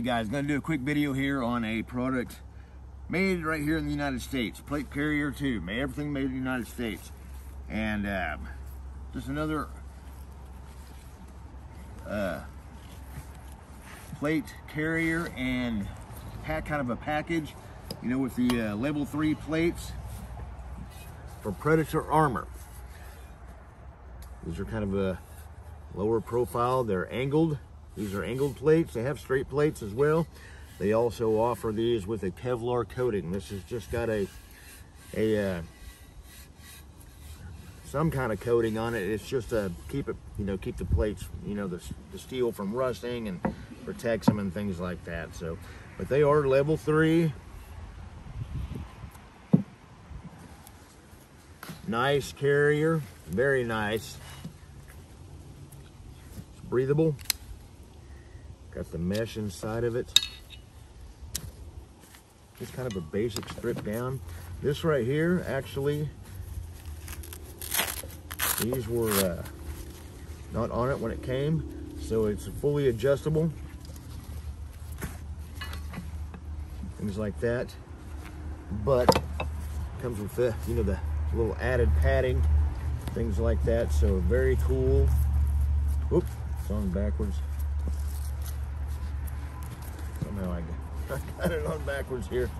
guys, gonna do a quick video here on a product made right here in the United States. Plate carrier too, made everything made in the United States. And um, just another uh, plate carrier and pack kind of a package, you know, with the uh, level three plates for Predator armor. These are kind of a lower profile. They're angled. These are angled plates. They have straight plates as well. They also offer these with a Kevlar coating. This has just got a a uh, some kind of coating on it. It's just to keep it, you know, keep the plates, you know, the, the steel from rusting and protects them and things like that. So, but they are level three. Nice carrier, very nice. It's breathable. Got the mesh inside of it. Just kind of a basic strip down. This right here, actually, these were uh, not on it when it came, so it's fully adjustable. Things like that. But comes with the, you know, the little added padding, things like that. So very cool. Whoop, it's on backwards. Somehow I got it on backwards here.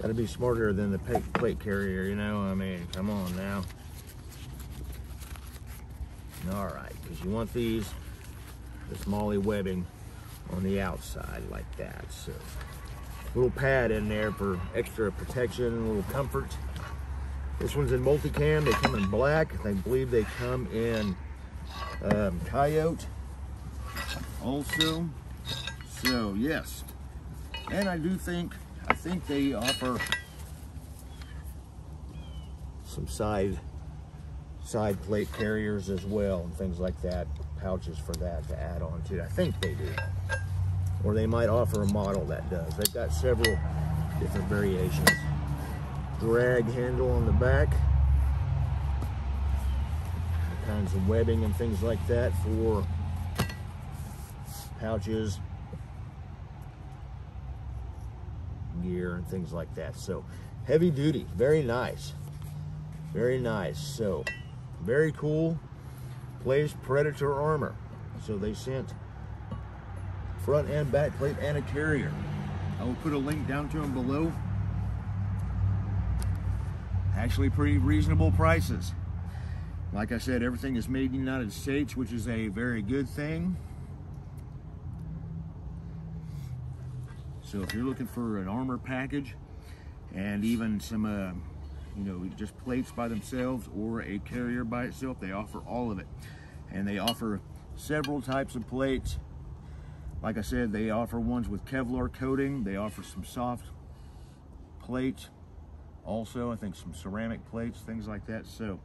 Got to be smarter than the plate carrier, you know? I mean, come on now. All right, because you want these, this MOLLE webbing on the outside like that. So, little pad in there for extra protection, a little comfort. This one's in multicam. They come in black. I believe they come in um, coyote also. So, yes. And I do think I think they offer some side side plate carriers as well and things like that, pouches for that to add on to. I think they do. Or they might offer a model that does. They've got several different variations. Drag handle on the back. All kinds of webbing and things like that for pouches, gear and things like that. So heavy duty, very nice. Very nice. So very cool. Plays Predator armor. So they sent front and back plate and a carrier. I will put a link down to them below. Actually pretty reasonable prices. Like I said, everything is made in the United States, which is a very good thing. So if you're looking for an armor package and even some, uh, you know, just plates by themselves or a carrier by itself, they offer all of it. And they offer several types of plates. Like I said, they offer ones with Kevlar coating. They offer some soft plates. Also, I think some ceramic plates, things like that. So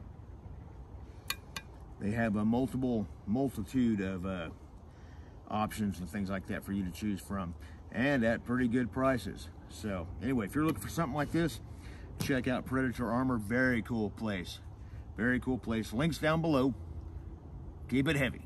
they have a multiple multitude of uh, options and things like that for you to choose from and at pretty good prices. So anyway, if you're looking for something like this, check out Predator Armor. Very cool place. Very cool place. Links down below. Keep it heavy.